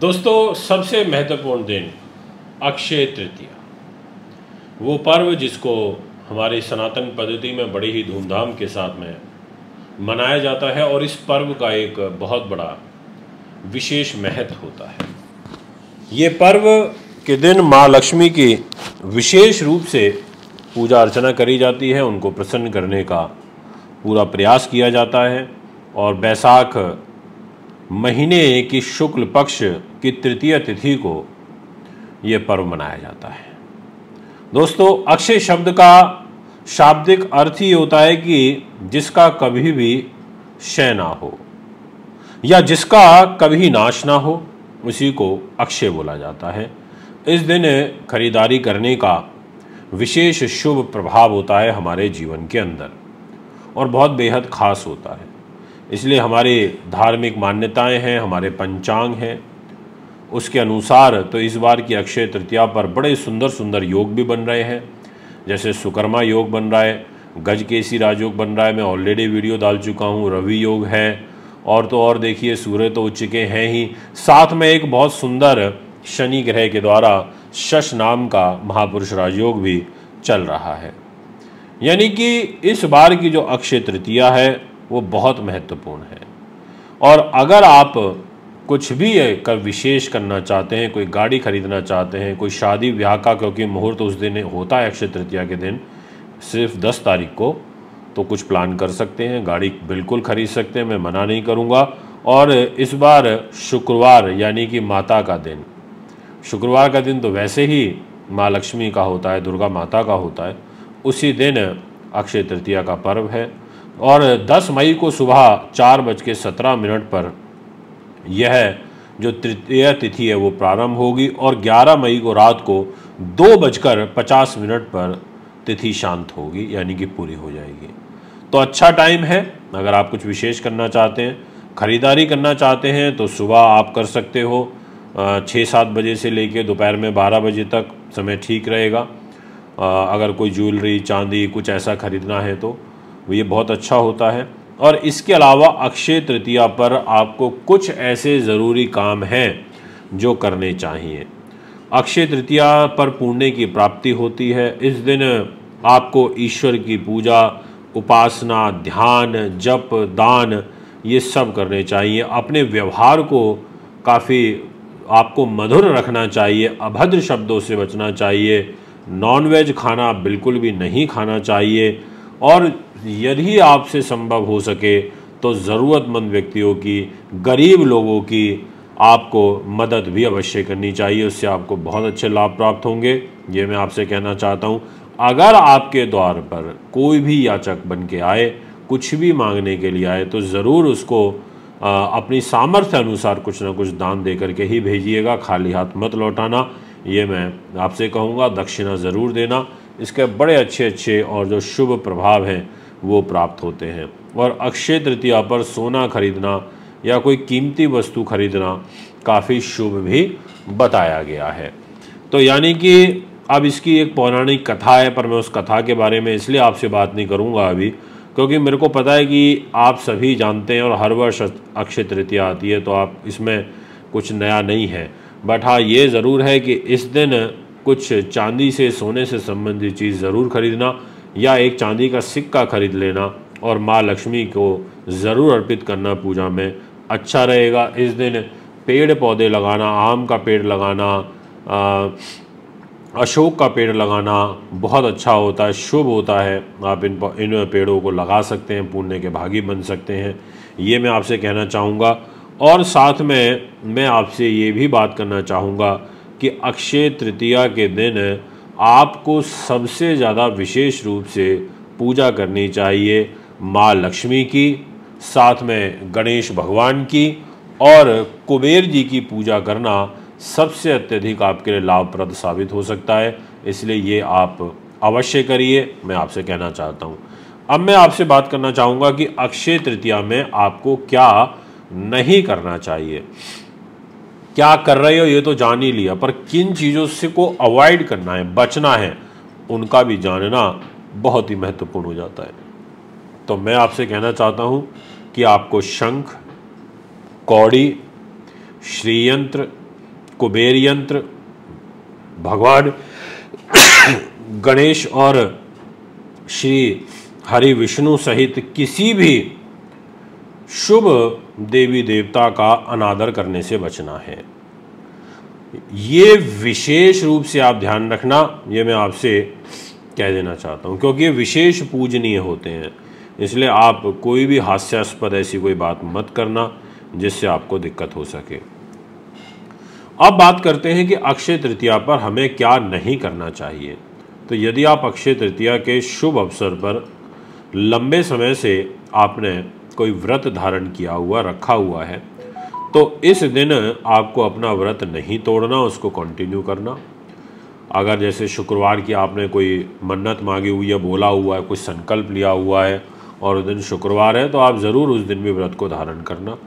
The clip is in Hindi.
दोस्तों, सबसे महत्वपूर्ण दिन अक्षय तृतीया। वो पर्व जिसको हमारे सनातन पद्धति में बड़ी ही धूमधाम के साथ में मनाया जाता है और इस पर्व का एक बहुत बड़ा विशेष महत्व होता है। ये पर्व के दिन माँ लक्ष्मी की विशेष रूप से पूजा अर्चना करी जाती है, उनको प्रसन्न करने का पूरा प्रयास किया जाता है और बैसाख महीने की शुक्ल पक्ष की तृतीय तिथि को ये पर्व मनाया जाता है। दोस्तों, अक्षय शब्द का शाब्दिक अर्थ ही होता है कि जिसका कभी भी क्षय ना हो या जिसका कभी नाश ना हो, उसी को अक्षय बोला जाता है। इस दिन खरीदारी करने का विशेष शुभ प्रभाव होता है हमारे जीवन के अंदर और बहुत बेहद खास होता है। इसलिए हमारी धार्मिक मान्यताएँ हैं, हमारे पंचांग हैं। उसके अनुसार तो इस बार की अक्षय तृतीया पर बड़े सुंदर सुंदर योग भी बन रहे हैं। जैसे सुकर्मा योग बन रहा है गज केसी राजयोग बन रहा है, मैं ऑलरेडी वीडियो डाल चुका हूँ, रवि योग है। और तो और देखिए, सूर्य तो उच्च के हैं ही। साथ में एक बहुत सुंदर शनि ग्रह के द्वारा शश नाम का महापुरुष राजयोग भी चल रहा है। यानी कि इस बार की जो अक्षय तृतीया है वो बहुत महत्वपूर्ण है। और अगर आप कुछ भी कर विशेष करना चाहते हैं, कोई गाड़ी खरीदना चाहते हैं, कोई शादी ब्याह का क्योंकि मुहूर्त उस दिन होता है, अक्षय तृतीया के दिन, सिर्फ़ दस तारीख को तो कुछ प्लान कर सकते हैं, गाड़ी बिल्कुल खरीद सकते हैं, मैं मना नहीं करूँगा। और इस बार शुक्रवार, यानी कि माता का दिन, शुक्रवार का दिन तो वैसे ही माँ लक्ष्मी का होता है, दुर्गा माता का होता है, उसी दिन अक्षय तृतीया का पर्व है। और 10 मई को सुबह चार बज के सत्रह मिनट पर यह जो तृतीय तिथि है, वो प्रारंभ होगी और 11 मई को रात को दो बजकर पचास मिनट पर तिथि शांत होगी, यानी कि पूरी हो जाएगी। तो अच्छा टाइम है, अगर आप कुछ विशेष करना चाहते हैं, ख़रीदारी करना चाहते हैं तो सुबह आप कर सकते हो छः सात बजे से लेके दोपहर में बारह बजे तक समय ठीक रहेगा। अगर कोई ज्वेलरी, चांदी कुछ ऐसा ख़रीदना है तो ये बहुत अच्छा होता है। और इसके अलावा अक्षय तृतीया पर आपको कुछ ऐसे ज़रूरी काम हैं जो करने चाहिए। अक्षय तृतीया पर पुण्य की प्राप्ति होती है। इस दिन आपको ईश्वर की पूजा, उपासना, ध्यान, जप, दान ये सब करने चाहिए। अपने व्यवहार को काफ़ी आपको मधुर रखना चाहिए, अभद्र शब्दों से बचना चाहिए, नॉनवेज खाना बिल्कुल भी नहीं खाना चाहिए और यदि आपसे संभव हो सके तो ज़रूरतमंद व्यक्तियों की गरीब लोगों की आपको मदद भी अवश्य करनी चाहिए। उससे आपको बहुत अच्छे लाभ प्राप्त होंगे। ये मैं आपसे कहना चाहता हूँ अगर आपके द्वार पर कोई भी याचक बन के आए कुछ भी मांगने के लिए आए तो ज़रूर उसको आ, अपनी सामर्थ्य अनुसार कुछ ना कुछ दान दे करके ही भेजिएगा। खाली हाथ मत लौटाना। ये मैं आपसे कहूँगा दक्षिणा ज़रूर देना। इसके बड़े अच्छे अच्छे और जो शुभ प्रभाव हैं, वो प्राप्त होते हैं। और अक्षय तृतीया पर सोना खरीदना या कोई कीमती वस्तु खरीदना काफ़ी शुभ भी बताया गया है। तो यानी कि अब इसकी एक पौराणिक कथा है, पर मैं उस कथा के बारे में इसलिए आपसे बात नहीं करूँगा अभी, क्योंकि मेरे को पता है कि आप सभी जानते हैं और हर वर्ष अक्षय तृतीया आती है तो आप इसमें कुछ नया नहीं है। बट हाँ ये ज़रूर है कि इस दिन कुछ चांदी से, सोने से संबंधित चीज़ ज़रूर खरीदना या एक चांदी का सिक्का खरीद लेना और माँ लक्ष्मी को ज़रूर अर्पित करना पूजा में। अच्छा रहेगा। इस दिन पेड़ पौधे लगाना, आम का पेड़ लगाना अशोक का पेड़ लगाना बहुत अच्छा होता है, शुभ होता है। आप इन इन पेड़ों को लगा सकते हैं, पुण्य के भागी बन सकते हैं। ये मैं आपसे कहना चाहूँगा। और साथ में मैं आपसे ये भी बात करना चाहूँगा कि अक्षय तृतीया के दिन आपको सबसे ज़्यादा विशेष रूप से पूजा करनी चाहिए माँ लक्ष्मी की, साथ में गणेश भगवान की और कुबेर जी की पूजा करना सबसे अत्यधिक आपके लिए लाभप्रद साबित हो सकता है। इसलिए ये आप अवश्य करिए, मैं आपसे कहना चाहता हूँ। अब मैं आपसे बात करना चाहूँगा कि अक्षय तृतीया में आपको क्या नहीं करना चाहिए। क्या कर रहे हो? ये तो जान ही लिया। पर किन चीज़ों से को अवॉइड करना है, बचना है, उनका भी जानना बहुत ही महत्वपूर्ण हो जाता है। तो मैं आपसे कहना चाहता हूँ कि आपको शंख, कौड़ी, श्रीयंत्र, कुबेर यंत्र, भगवान, गणेश और श्री हरि विष्णु सहित किसी भी शुभ देवी देवता का अनादर करने से बचना है। ये विशेष रूप से आप ध्यान रखना, ये मैं आपसे कह देना चाहता हूँ, क्योंकि ये विशेष पूजनीय होते हैं। इसलिए आप कोई भी हास्यास्पद ऐसी कोई बात मत करना, जिससे आपको दिक्कत हो सके। अब बात करते हैं कि अक्षय तृतीया पर हमें क्या नहीं करना चाहिए। तो यदि आप अक्षय तृतीया के शुभ अवसर पर लंबे समय से आपने कोई व्रत धारण किया हुआ, रखा हुआ है तो इस दिन आपको अपना व्रत नहीं तोड़ना, उसको कंटिन्यू करना। अगर जैसे शुक्रवार की आपने कोई मन्नत मांगी हुई है, बोला हुआ है कुछ संकल्प लिया हुआ है, और उस दिन शुक्रवार है तो आप ज़रूर उस दिन भी व्रत को धारण करना।